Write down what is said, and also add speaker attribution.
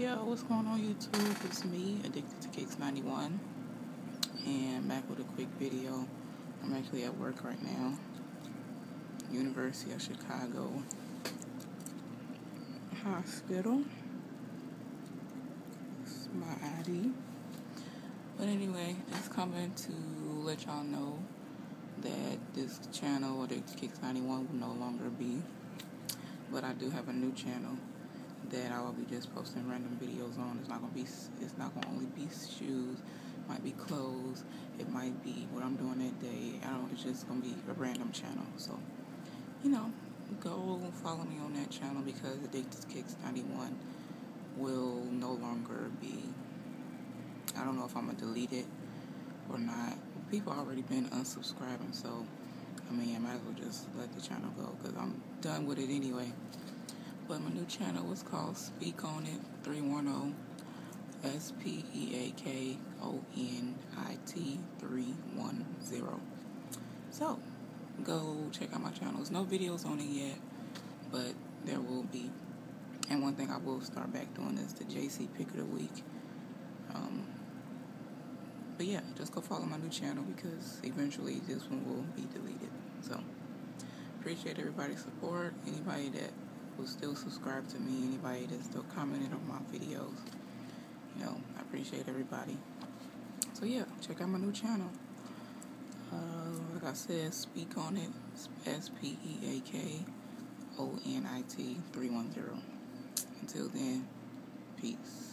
Speaker 1: Yo, what's going on YouTube? It's me, Addicted to Kicks 91, and back with a quick video. I'm actually at work right now. University of Chicago Hospital. It's my ID. But anyway, just coming to let y'all know that this channel, Addicted to Kicks 91, will no longer be. But I do have a new channel that I will be just posting random videos on. It's not gonna be. It's not gonna only be shoes. It might be clothes. It might be what I'm doing that day. I don't. It's just gonna be a random channel. So, you know, go follow me on that channel because Addicted Kicks 91 will no longer be. I don't know if I'm gonna delete it or not. People already been unsubscribing, so I mean, I might as well just let the channel go because I'm done with it anyway. But my new channel was called Speak On It 310 S P E A K O N I T 310. So go check out my channel. There's no videos on it yet, but there will be. And one thing I will start back doing is the JC Pick of the Week. Um, but yeah, just go follow my new channel because eventually this one will be deleted. So appreciate everybody's support. Anybody that who still subscribe to me, anybody that still commented on my videos. You know, I appreciate everybody. So yeah, check out my new channel. Uh, like I said, speak on it. S P E A K O N I T 310. Until then, peace.